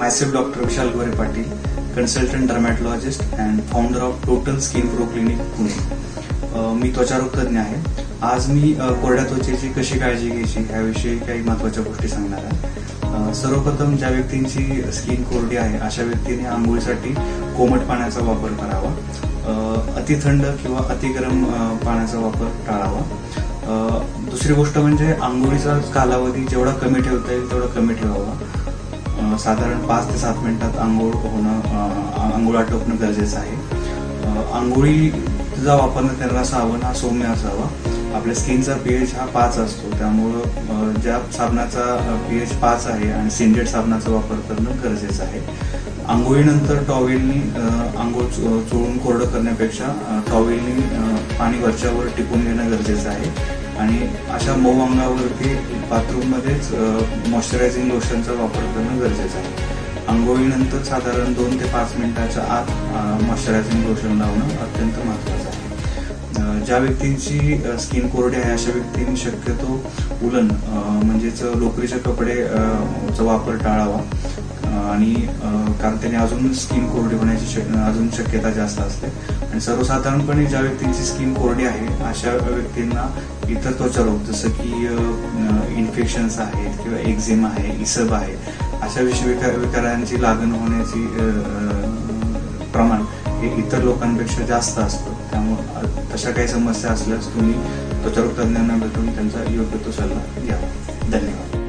myself Dr. Vishal Gore Patil, consultant dermatologist and founder of Total Skin Pro Clinic Pune मी त्वचारोग तज्ञ आहे. आज मी कोरड्या त्वचेची कशी काळजी घ्यायची याविषयी काही महत्त्वाच्या गोष्टी सांगणार आहे. सर्वप्रथम ज्या व्यक्तींची स्किन कोरडी आहे अशा व्यक्तीने आंघोळीसाठी कोमट पाण्याचा वापर करावा. अति थंड किंवा अति गरम पाण्याचा वापर टाळावा. दुसरी गोष्ट म्हणजे आंघोळीचा कालावधी जेवढा कमी ठेवता येईल तेवढा कमी ठेवावा. साधारण पाच ते सात मिनिटात आंघोळ होणं आंघोळ आटोपणं गरजेचं आहे. आंघोळीचा वापरणं करणारा साबण हा सौम्य असावा. आपल्या स्किनचा पीएच हा पाच असतो. त्यामुळं ज्या साबणाचा पीएच पाच आहे आणि सिंडेड साबणाचा वापर करणं गरजेचं आहे. आंघोळीनंतर टॉवेलनी आंघोळ चो- चोळून कोरडं करण्यापेक्षा टॉवेलनी पाणी वरच्यावर टिपून घेणं गरजेचं आहे. आणि अशा मऊ अंगावरती बाथरूममध्येच मॉइश्चरायझिंग लोशनचा वापर करणं गरजेचं आहे. आंघोळीनंतर साधारण दोन ते पाच मिनिटाच्या आत मॉइश्चरायझिंग लोशन लावणं अत्यंत महत्वाचं आहे. ज्या व्यक्तींची स्किन कोरडी आहे अशा व्यक्तींनी शक्यतो उलन म्हणजेच लोकरीचे कपडे चा वापर टाळावा. आणि कारण त्याने अजून स्किन कोरडी होण्याची अजून शक्यता जास्त असते. आणि सर्वसाधारणपणे ज्या व्यक्तींची स्किन कोरडी आहे अशा व्यक्तींना इतर त्वचा रोग जसं की इन्फेक्शन्स आहेत किंवा एक्झिम आहे इसब आहे अशा विषय विकार विकारांची लागण होण्याची प्रमाण हे इतर लोकांपेक्षा जास्त असतं. त्यामुळं तशा काही समस्या असल्यास तुम्ही त्वचारोग तज्ज्ञांना भेटून त्यांचा योग्य तो सल्ला घ्यावा धन्यवाद.